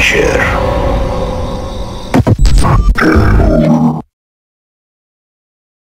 adventure.